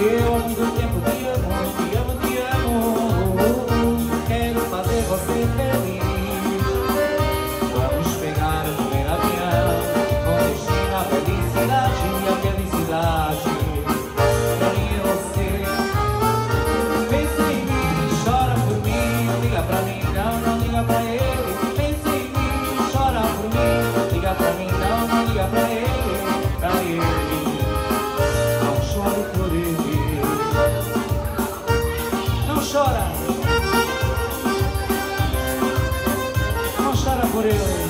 Eu chora. Não chora por ele.